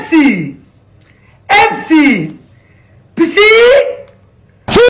FC, FC, PC.